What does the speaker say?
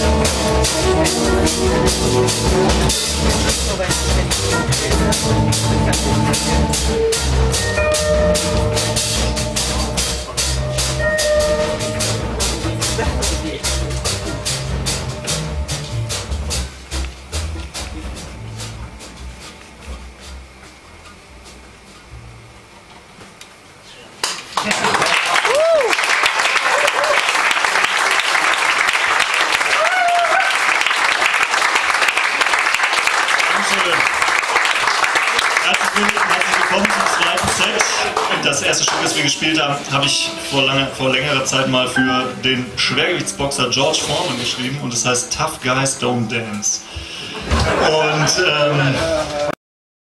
Thank you. Das erste Stück, das wir gespielt haben, habe ich vor, lange, vor längerer Zeit mal für den Schwergewichtsboxer George Foreman geschrieben. Und es das heißt Tough Guys Don't Dance. Und ähm,